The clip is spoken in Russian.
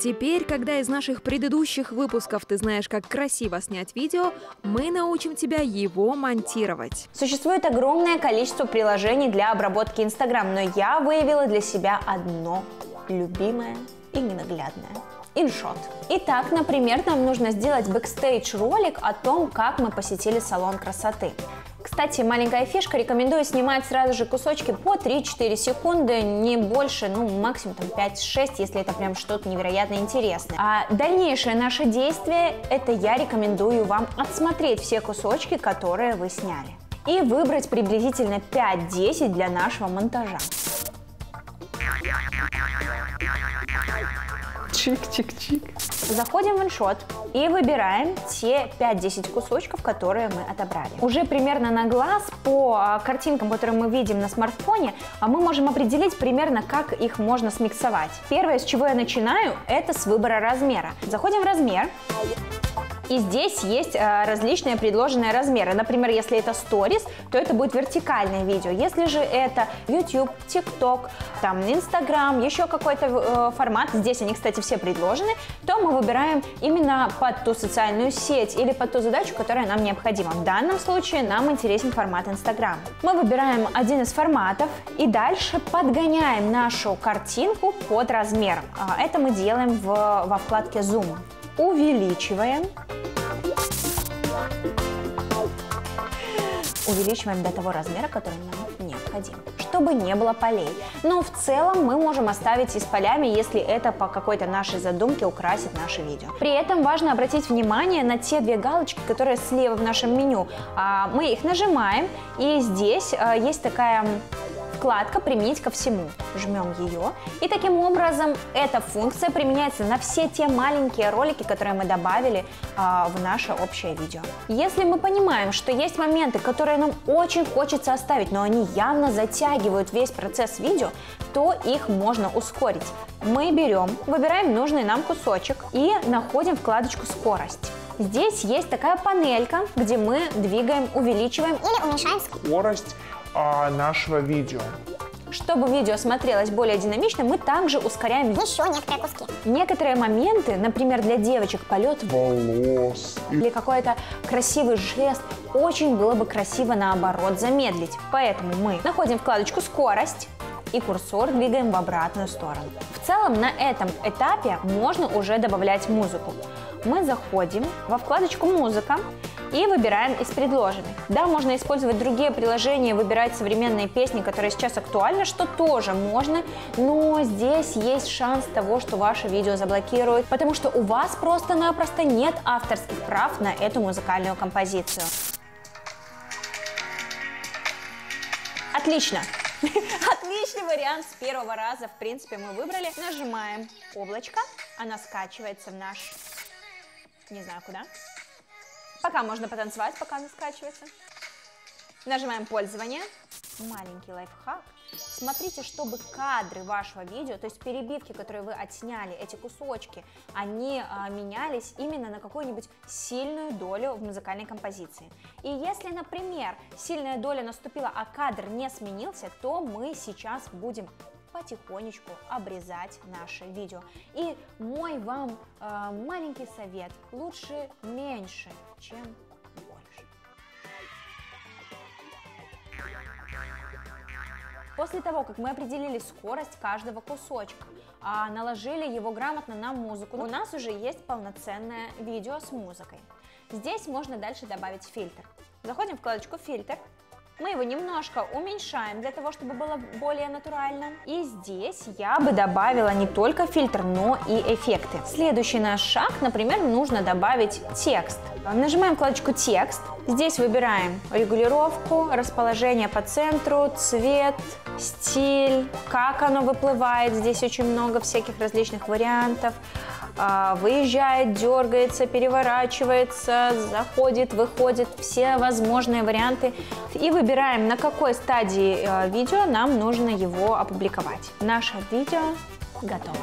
Теперь, когда из наших предыдущих выпусков ты знаешь, как красиво снять видео, мы научим тебя его монтировать. Существует огромное количество приложений для обработки Instagram, но я выявила для себя одно любимое и ненаглядное. InShot. Итак, например, нам нужно сделать бэкстейдж ролик о том, как мы посетили салон красоты. Кстати, маленькая фишка, рекомендую снимать сразу же кусочки по 3-4 секунды, не больше, ну максимум там 5-6, если это прям что-то невероятно интересное. А дальнейшее наше действие, это я рекомендую вам отсмотреть все кусочки, которые вы сняли. И выбрать приблизительно 5-10 для нашего монтажа. Чик-чик-чик. Заходим в иншот и выбираем те 5-10 кусочков, которые мы отобрали. Уже примерно на глаз по а, картинкам, которые мы видим на смартфоне, а мы можем определить примерно, как их можно смиксовать. Первое, с чего я начинаю, это с выбора размера. Заходим в размер. И здесь есть э, различные предложенные размеры. Например, если это Stories, то это будет вертикальное видео. Если же это YouTube, TikTok, там Instagram, еще какой-то э, формат, здесь они, кстати, все предложены, то мы выбираем именно под ту социальную сеть или под ту задачу, которая нам необходима. В данном случае нам интересен формат Instagram. Мы выбираем один из форматов и дальше подгоняем нашу картинку под размером. А, это мы делаем в, во вкладке Zoom. Увеличиваем увеличиваем до того размера, который нам необходим, чтобы не было полей. Но в целом мы можем оставить и с полями, если это по какой-то нашей задумке украсит наше видео. При этом важно обратить внимание на те две галочки, которые слева в нашем меню. А, мы их нажимаем, и здесь а, есть такая вкладка «Применить ко всему». Жмем ее. И таким образом эта функция применяется на все те маленькие ролики, которые мы добавили а, в наше общее видео. Если мы понимаем, что есть моменты, которые нам очень хочется оставить, но они явно затягивают весь процесс видео, то их можно ускорить. Мы берем, выбираем нужный нам кусочек и находим вкладочку «Скорость». Здесь есть такая панелька, где мы двигаем, увеличиваем или уменьшаем скорость а, нашего видео. Чтобы видео смотрелось более динамично, мы также ускоряем еще некоторые куски. Некоторые моменты, например, для девочек полет волос или какой-то красивый жест, очень было бы красиво наоборот замедлить. Поэтому мы находим вкладочку «Скорость», и курсор двигаем в обратную сторону. В целом на этом этапе можно уже добавлять музыку. Мы заходим во вкладочку «Музыка» и выбираем из предложенных. Да, можно использовать другие приложения, выбирать современные песни, которые сейчас актуальны, что тоже можно, но здесь есть шанс того, что ваше видео заблокируют, потому что у вас просто-напросто нет авторских прав на эту музыкальную композицию. Отлично! Отличный вариант с первого раза, в принципе, мы выбрали. Нажимаем облачко, она скачивается в наш, не знаю куда, Пока можно потанцевать, пока она скачивается. Нажимаем «Пользование». Маленький лайфхак. Смотрите, чтобы кадры вашего видео, то есть перебивки, которые вы отсняли, эти кусочки, они а, менялись именно на какую-нибудь сильную долю в музыкальной композиции. И если, например, сильная доля наступила, а кадр не сменился, то мы сейчас будем потихонечку обрезать наше видео. И мой вам э, маленький совет, лучше меньше, чем больше. После того, как мы определили скорость каждого кусочка, а наложили его грамотно на музыку, у нас уже есть полноценное видео с музыкой. Здесь можно дальше добавить фильтр. Заходим в вкладочку «Фильтр», мы его немножко уменьшаем для того, чтобы было более натурально. И здесь я бы добавила не только фильтр, но и эффекты. Следующий наш шаг, например, нужно добавить текст. Нажимаем вкладочку «Текст». Здесь выбираем регулировку, расположение по центру, цвет, стиль, как оно выплывает. Здесь очень много всяких различных вариантов. А, выезжает, дергается, переворачивается, заходит, выходит, все возможные варианты. И выбираем, на какой стадии э, видео нам нужно его опубликовать. Наше видео готово.